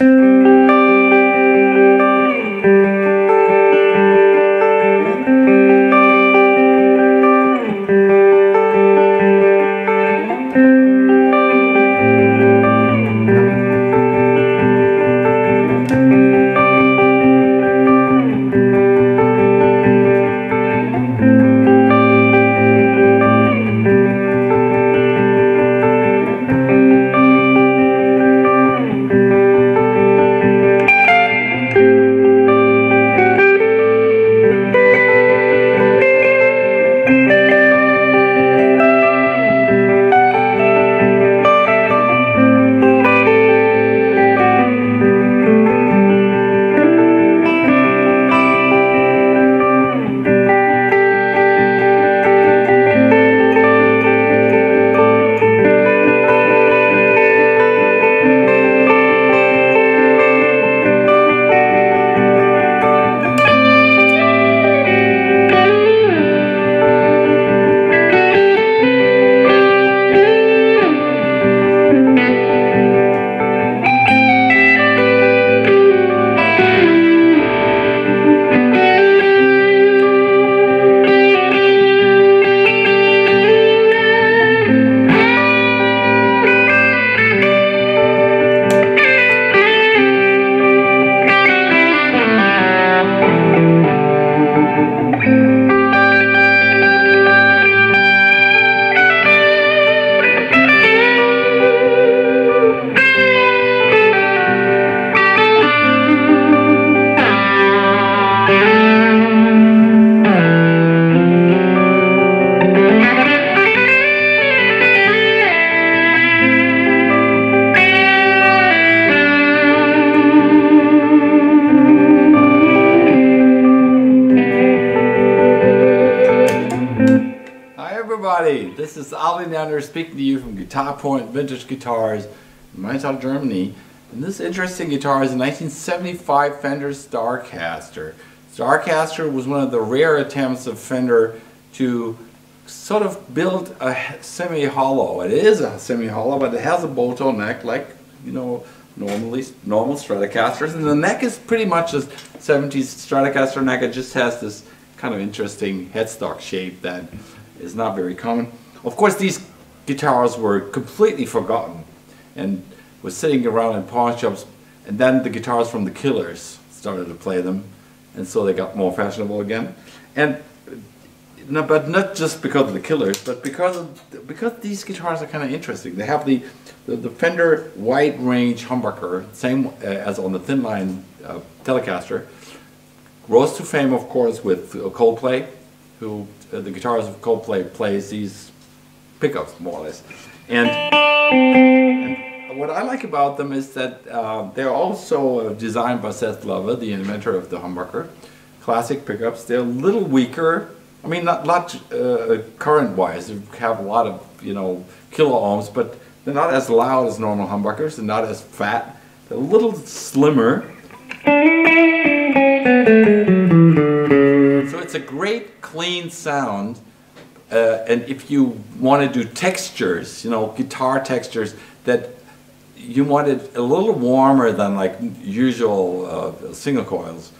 Hi this is Ali Neander speaking to you from Guitar Point Vintage Guitars in Maintal, Germany. And this interesting guitar is a 1975 Fender Starcaster. Starcaster was one of the rare attempts of Fender to sort of build a semi-hollow. It is a semi-hollow, but it has a bolt-on neck like, you know, normally normal Stratocasters. And the neck is pretty much a 70s Stratocaster neck. It just has this kind of interesting headstock shape that is not very common. Of course, these guitars were completely forgotten and was sitting around in pawn shops, and then the guitars from the Killers started to play them, and so they got more fashionable again. And no, but not just because of the Killers, but because of, because these guitars are kind of interesting. They have the, the, the Fender wide range humbucker, same uh, as on the thin line uh, Telecaster, rose to fame, of course, with Coldplay, who uh, the guitarist of Coldplay plays these pickups, more or less. And, and what I like about them is that uh, they're also uh, designed by Seth Lover, the inventor of the humbucker. Classic pickups. They're a little weaker. I mean, not, not uh, current-wise. They have a lot of, you know, kilo ohms, but they're not as loud as normal humbuckers. They're not as fat. They're a little slimmer. Clean sound uh, and if you want to do textures, you know, guitar textures that you want it a little warmer than like usual uh, single coils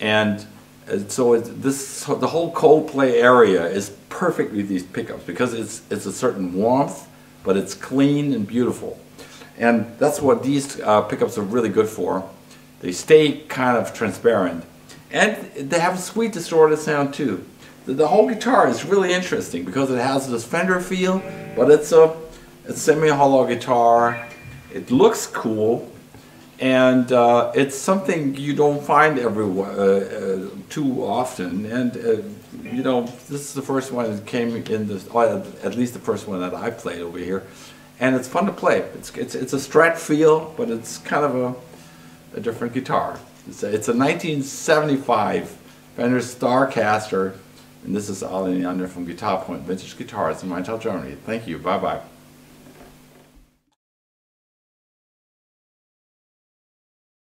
and uh, so this the whole Coldplay area is perfect with these pickups because it's it's a certain warmth but it's clean and beautiful and that's what these uh, pickups are really good for they stay kind of transparent. And they have a sweet distorted sound too. The, the whole guitar is really interesting because it has this Fender feel, but it's a, a semi-hollow guitar. It looks cool, and uh, it's something you don't find everywhere uh, uh, too often. And uh, you know, this is the first one that came in this, at least the first one that I played over here, and it's fun to play. It's it's it's a Strat feel, but it's kind of a a different guitar. It's a, it's a 1975 Fender Starcaster, and this is Ali Neander from Guitar Point Vintage Guitars in Maintal, Germany. Thank you. Bye-bye.